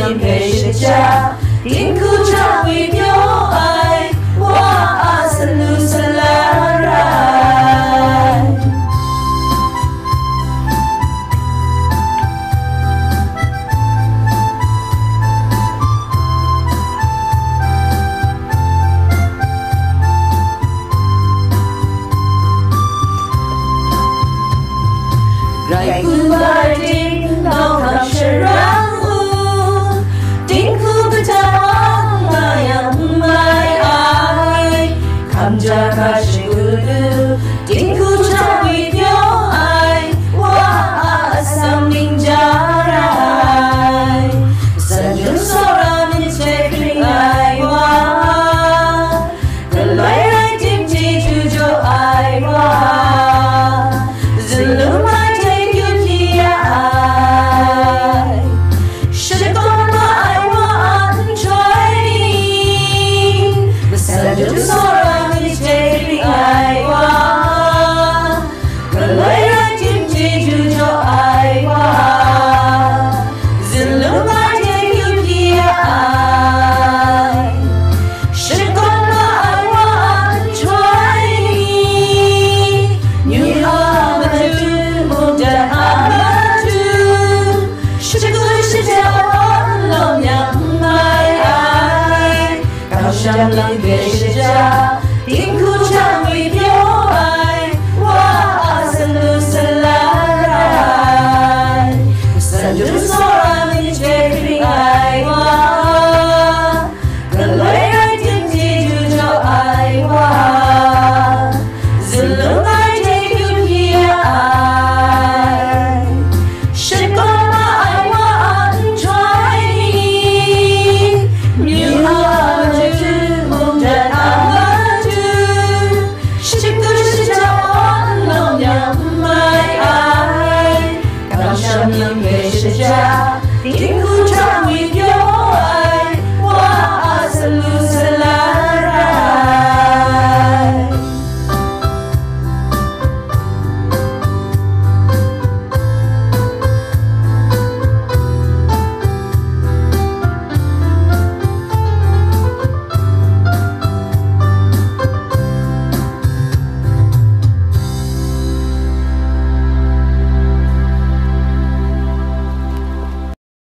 年陪着家，听哭唱为牛爱，我阿三路三。 လမ်းတွေရှာဒီခုချမ်းပြီးပြောပါ 자